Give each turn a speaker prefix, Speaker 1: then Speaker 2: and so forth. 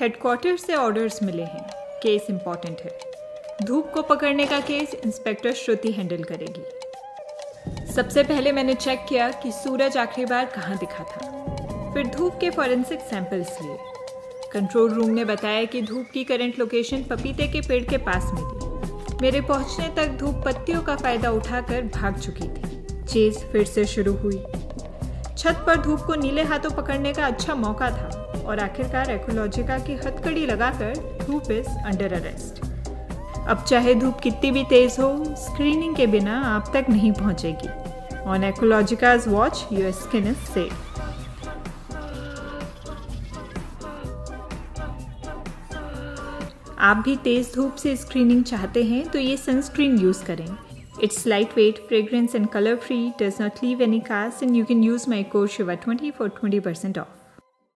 Speaker 1: Headquarter से orders मिले हैं। केस इंपॉर्टेंट है। धूप को पकड़ने का केस इंस्पेक्टर श्रुति हैंडल करेगी। सबसे पहले मैंने चेक किया कि सूरज आखिरी बार कहाँ दिखा था। फिर धूप के फॉरेंसिक सैंपल्स लिए। कंट्रोल रूम ने बताया कि धूप की करंट लोकेशन पपीते के पेड़ के पास मिली। मेरे पहुँचने तक धूप पत्तियों का फ़ायदा उठाकर भाग चुकी थी। चेज फिर से शुरू हुई। छत पर धूप को नीले हाथों पकड़ने का अच्छा मौका था। और आखिरकार एकोलॉजिका की हथकड़ी लगाकर धूप इज़ अंडर अरेस्ट अब चाहे धूप कितनी भी तेज हो स्क्रीनिंग के बिना आप तक नहीं पहुंचेगी। On एकोलॉजिकाज watch your skin is safe आप भी तेज धूप से स्क्रीनिंग चाहते हैं तो ये सनस्क्रीन यूज़ करें। It's lightweight, fragrance and color free, does not leave any cast and you can use my code SHIVA20 for 20% off.